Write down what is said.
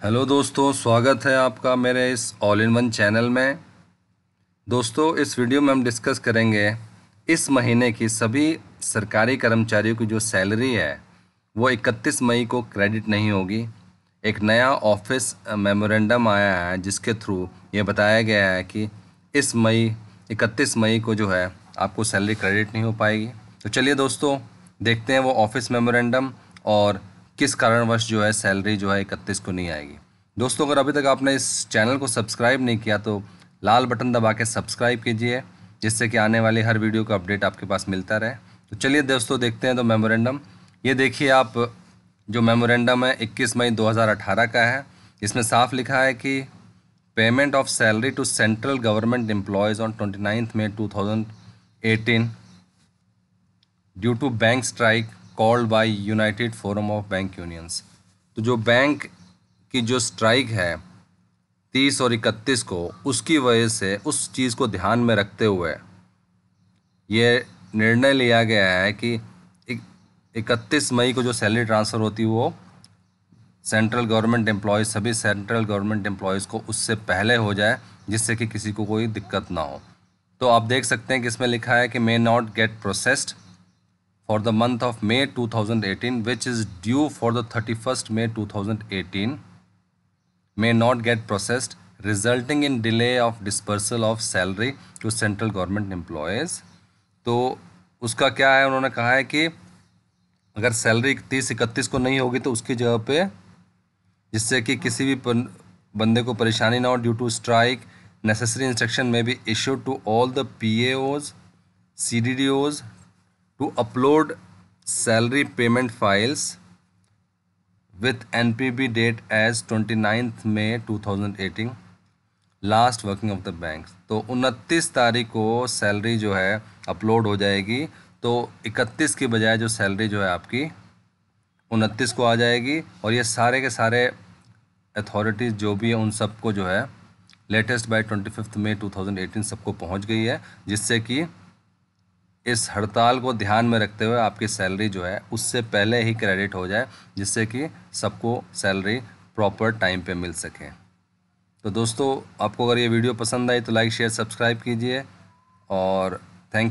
Hello दोस्तों, स्वागत है आपका मेरे इस ऑल इन वन चैनल में। दोस्तों, इस वीडियो में हम डिस्कस करेंगे इस महीने की सभी सरकारी कर्मचारियों की जो सैलरी है, वो 31 मई को क्रेडिट नहीं होगी। एक नया ऑफ़िस मेमोरेंडम आया है, जिसके थ्रू ये बताया गया है कि इस मई 31 मई को जो है, आपको सैलरी क्रेडिट नहीं हो पाएगी। तो चलिए दोस्तों, देखते हैं वो ऑफ़िस मेमोरेंडम और किस कारणवश जो है सैलरी जो है इकतीस को नहीं आएगी? दोस्तों, अगर अभी तक आपने इस चैनल को सब्सक्राइब नहीं किया तो लाल बटन दबा के सब्सक्राइब कीजिए, जिससे कि आने वाली हर वीडियो का अपडेट आपके पास मिलता रहे। तो चलिए दोस्तों, देखते हैं तो मेमोरेंडम ये देखिए आप, जो मेमोरेंडम है 21 मई 2018 का है। इसमें साफ़ लिखा है कि payment of salary to central government employees on twenty May to due to bank strike called by united forum of bank unions तो जो बैंक की जो स्ट्राइक है, तीस और इकतीस को, उसकी वजह से, उस चीज़ को ध्यान में रखते हुए, ये निर्णय लिया गया है कि इकतीस मई को जो सैलरी ट्रांसफ़र होती है, वो सेंट्रल गवर्नमेंट एम्प्लॉयज़ सभी सेंट्रल गवर्नमेंट एम्प्लॉयज़ को उससे पहले हो जाए, जिससे कि किसी को कोई दिक्कत ना हो। तो आप देख सकते हैं कि इसमें लिखा है कि may not get processed for the month of May 2018 which is due for the 31st May 2018 may not get processed resulting in delay of dispersal of salary to central government employees तो उसका क्या है उन्होंने कहा है कि अगर salary तीस इकतीस को नहीं होगी तो उसकी जगह पे जिससे कि किसी भी बंदे को परेशानी ना हो due to strike necessary instruction may be issued to all the P A Os C D D Os to upload salary payment files with NPB date as 29th May 2018 last working of the bank तो उनतीस तारीख को salary जो है upload हो जाएगी। तो इकतीस की बजाय जो सैलरी जो है आपकी, उनतीस को आ जाएगी। और ये सारे के सारे अथॉरिटीज़ जो भी हैं, उन सबको जो है latest by twenty fifth May two thousand eighteen सबको पहुँच गई है, जिससे कि इस हड़ताल को ध्यान में रखते हुए आपकी सैलरी जो है, उससे पहले ही क्रेडिट हो जाए, जिससे कि सबको सैलरी प्रॉपर टाइम पे मिल सके। तो दोस्तों, आपको अगर ये वीडियो पसंद आई तो लाइक, शेयर, सब्सक्राइब कीजिए और थैंक